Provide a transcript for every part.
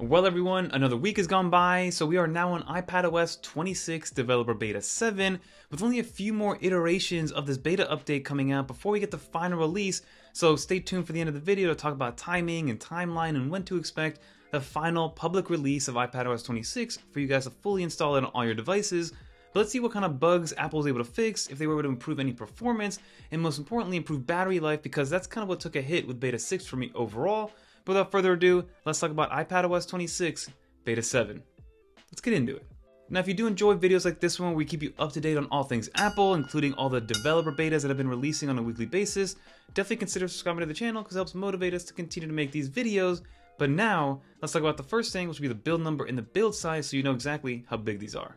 Well everyone, another week has gone by, so we are now on iPadOS 26 Developer Beta 7, with only a few more iterations of this beta update coming out before we get the final release, so stay tuned for the end of the video to talk about timing and timeline and when to expect the final public release of iPadOS 26 for you guys to fully install it on all your devices. But let's see what kind of bugs Apple was able to fix, if they were able to improve any performance, and most importantly improve battery life because that's kind of what took a hit with Beta 6 for me overall, but without further ado, let's talk about iPadOS 26 Beta 7. Let's get into it. Now, if you do enjoy videos like this one where we keep you up to date on all things Apple, including all the developer betas that have been releasing on a weekly basis, definitely consider subscribing to the channel because it helps motivate us to continue to make these videos. But now, let's talk about the first thing, which will be the build number and the build size so you know exactly how big these are.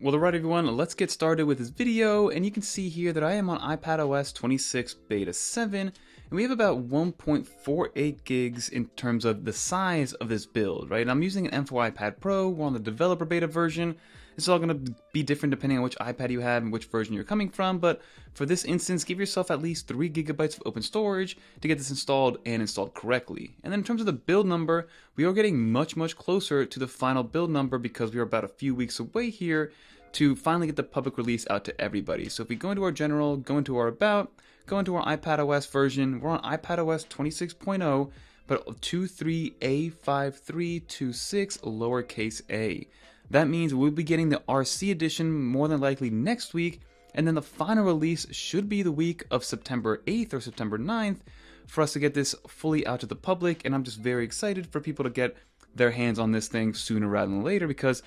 Well, alright everyone, let's get started with this video, and you can see here that I am on iPadOS 26 Beta 7, and we have about 1.48 gigs in terms of the size of this build, right? I'm using an M4 iPad Pro, we're on the developer beta version. It's all going to be different depending on which iPad you have and which version you're coming from, but for this instance, give yourself at least 3 gigabytes of open storage to get this installed and installed correctly. And then in terms of the build number, we are getting much, much closer to the final build number because we are about a few weeks away here to finally get the public release out to everybody. So if we go into our general, go into our about, go into our iPadOS version, we're on iPadOS 26.0, but 23A5326 lowercase a. That means we'll be getting the RC edition more than likely next week, and then the final release should be the week of September 8th or September 9th for us to get this fully out to the public, and I'm just very excited for people to get their hands on this thing sooner rather than later because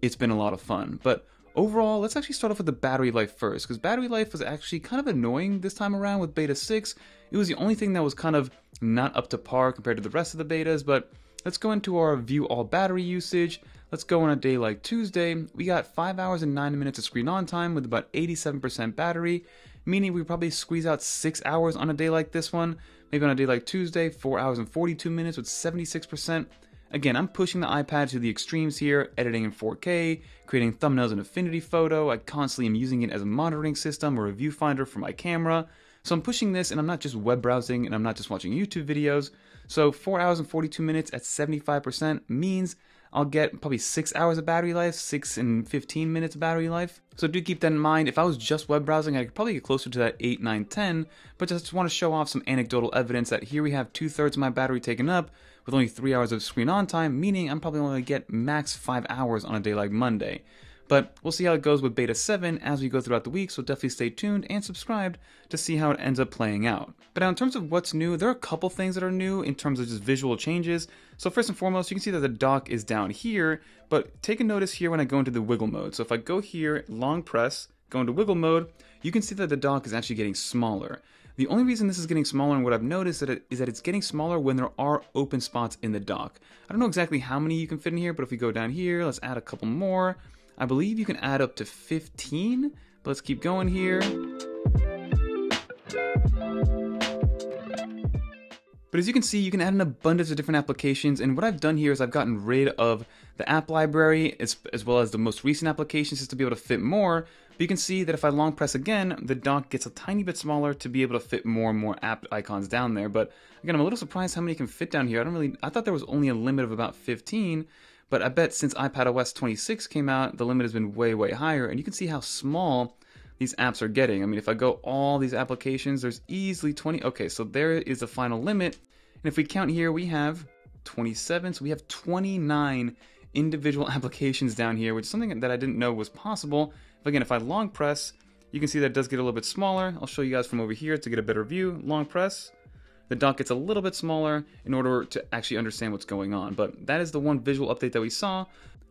it's been a lot of fun. But Overall, let's actually start off with the battery life first, because battery life was actually kind of annoying this time around with Beta 6. It was the only thing that was kind of not up to par compared to the rest of the betas, but let's go into our view all battery usage. Let's go on a day like Tuesday. We got 5 hours and 9 minutes of screen on time with about 87% battery, meaning we probably squeeze out 6 hours on a day like this one. Maybe on a day like Tuesday, 4 hours and 42 minutes with 76%. Again, I'm pushing the iPad to the extremes here, editing in 4K, creating thumbnails in Affinity Photo. I constantly am using it as a monitoring system or a viewfinder for my camera. So I'm pushing this and I'm not just web browsing and I'm not just watching YouTube videos. So 4 hours and 42 minutes at 75% means I'll get probably 6 hours of battery life, 6 and 15 minutes of battery life. So do keep that in mind. If I was just web browsing, I could probably get closer to that 8, 9, 10, but just want to show off some anecdotal evidence that here we have two thirds of my battery taken up, with only 3 hours of screen on time, meaning I'm probably only going to get max 5 hours on a day like Monday. But we'll see how it goes with Beta 7 as we go throughout the week, so definitely stay tuned and subscribed to see how it ends up playing out. But now in terms of what's new, there are a couple things that are new in terms of just visual changes. So first and foremost, you can see that the dock is down here, but take a notice here when I go into the wiggle mode. So if I go here, long press, go into wiggle mode, you can see that the dock is actually getting smaller. The only reason this is getting smaller and what I've noticed that it, is that it's getting smaller when there are open spots in the dock. I don't know exactly how many you can fit in here, but if we go down here, let's add a couple more. I believe you can add up to 15, but let's keep going here. But as you can see, you can add an abundance of different applications, and what I've done here is I've gotten rid of the app library as, as well as the most recent applications just to be able to fit more. But you can see that if I long press again, the dock gets a tiny bit smaller to be able to fit more and more app icons down there. But again, I'm a little surprised how many can fit down here. I don't really, I thought there was only a limit of about 15, but I bet since iPadOS 26 came out, the limit has been way, way higher, and you can see how small these apps are getting. I mean, if I go all these applications, there's easily 20. Okay, so there is the final limit. And if we count here, we have 27. So we have 29 individual applications down here, which is something that I didn't know was possible. Again, if I long press, you can see that it does get a little bit smaller. I'll show you guys from over here to get a better view. Long press, the dock gets a little bit smaller in order to actually understand what's going on. But that is the one visual update that we saw.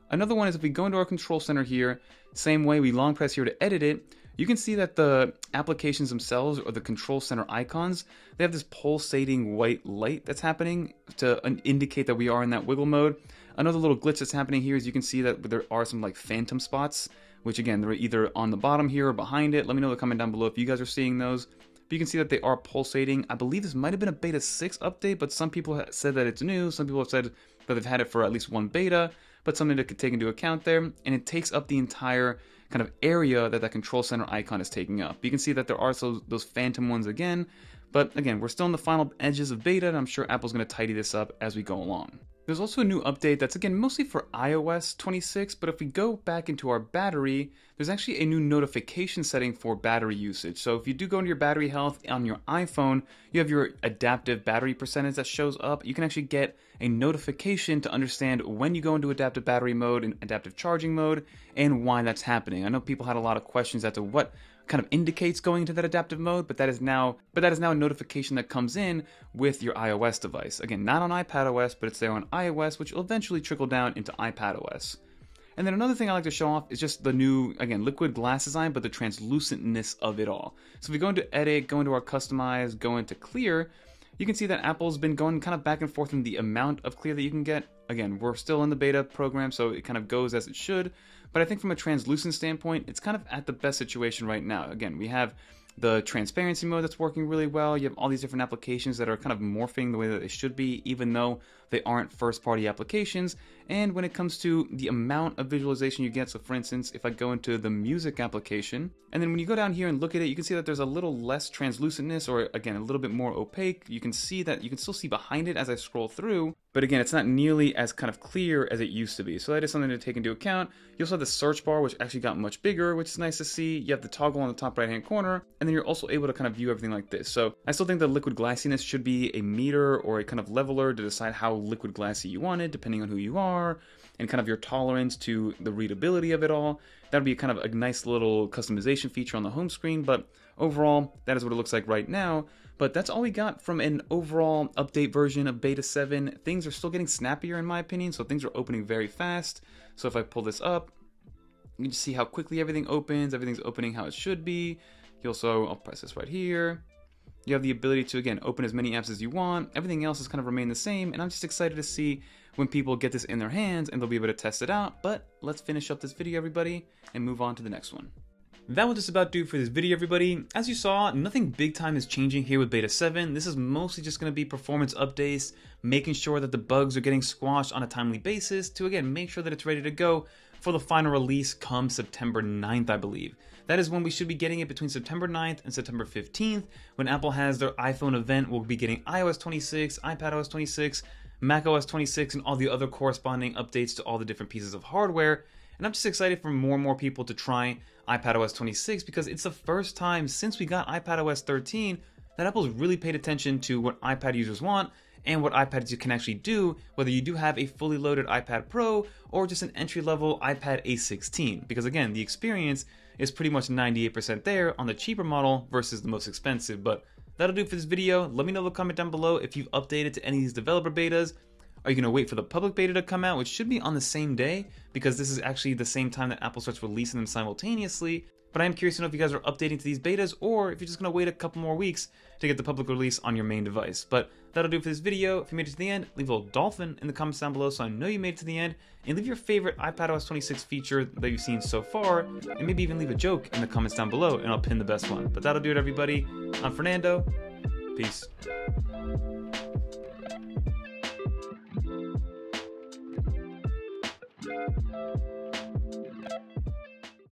Another one is if we go into our control center here, same way we long press here to edit it, you can see that the applications themselves or the control center icons, they have this pulsating white light that's happening to indicate that we are in that wiggle mode. Another little glitch that's happening here is you can see that there are some like phantom spots, which again, they're either on the bottom here or behind it. Let me know in the comment down below if you guys are seeing those. But you can see that they are pulsating. I believe this might have been a beta 6 update, but some people have said that it's new. Some people have said that they've had it for at least one beta, but something to take into account there. And it takes up the entire kind of area that that control center icon is taking up. You can see that there are those, those phantom ones again, but again, we're still in the final edges of beta, and I'm sure Apple's going to tidy this up as we go along. There's also a new update that's again mostly for iOS 26, but if we go back into our battery, there's actually a new notification setting for battery usage. So if you do go into your battery health on your iPhone, you have your adaptive battery percentage that shows up. You can actually get a notification to understand when you go into adaptive battery mode and adaptive charging mode and why that's happening. I know people had a lot of questions as to what kind of indicates going into that adaptive mode, but that is now but that is now a notification that comes in with your iOS device. Again, not on iPadOS, but it's there on iOS, which will eventually trickle down into iPadOS. And then another thing I like to show off is just the new, again, liquid glass design, but the translucentness of it all. So if we go into edit, go into our customize, go into clear, you can see that Apple's been going kind of back and forth in the amount of clear that you can get. Again, we're still in the beta program, so it kind of goes as it should. But I think from a translucent standpoint, it's kind of at the best situation right now. Again, we have the transparency mode that's working really well. You have all these different applications that are kind of morphing the way that they should be, even though they aren't first party applications. And when it comes to the amount of visualization you get, so for instance, if I go into the music application, and then when you go down here and look at it, you can see that there's a little less translucentness, or again, a little bit more opaque. You can see that you can still see behind it as I scroll through, but again, it's not nearly as kind of clear as it used to be. So that is something to take into account. You also have the search bar, which actually got much bigger, which is nice to see. You have the toggle on the top right hand corner, and then you're also able to kind of view everything like this. So I still think the liquid glassiness should be a meter or a kind of leveler to decide how liquid glassy you want it, depending on who you are, and kind of your tolerance to the readability of it all. That would be kind of a nice little customization feature on the home screen, but overall, that is what it looks like right now. But that's all we got from an overall update version of Beta 7. Things are still getting snappier in my opinion, so things are opening very fast. So if I pull this up, you can see how quickly everything opens. Everything's opening how it should be. You also, I'll press this right here. You have the ability to, again, open as many apps as you want. Everything else has kind of remained the same, and I'm just excited to see when people get this in their hands and they'll be able to test it out. But let's finish up this video, everybody, and move on to the next one. That will just about do for this video, everybody. As you saw, nothing big time is changing here with Beta 7. This is mostly just going to be performance updates, making sure that the bugs are getting squashed on a timely basis to, again, make sure that it's ready to go for the final release come September 9th, I believe. That is when we should be getting it between September 9th and September 15th. When Apple has their iPhone event, we'll be getting iOS 26, iPadOS 26, macOS 26, and all the other corresponding updates to all the different pieces of hardware. And I'm just excited for more and more people to try iPadOS 26 because it's the first time since we got iPadOS 13 that Apple's really paid attention to what iPad users want and what iPads you can actually do, whether you do have a fully loaded iPad Pro or just an entry level iPad A16. Because again, the experience is pretty much 98% there on the cheaper model versus the most expensive. But that'll do for this video. Let me know in the comment down below if you've updated to any of these developer betas. Are you going to wait for the public beta to come out, which should be on the same day, because this is actually the same time that Apple starts releasing them simultaneously? But I am curious to know if you guys are updating to these betas, or if you're just going to wait a couple more weeks to get the public release on your main device. But that'll do for this video. If you made it to the end, leave a little dolphin in the comments down below so I know you made it to the end, and leave your favorite iPadOS 26 feature that you've seen so far, and maybe even leave a joke in the comments down below, and I'll pin the best one. But that'll do it, everybody. I'm Fernando. Peace.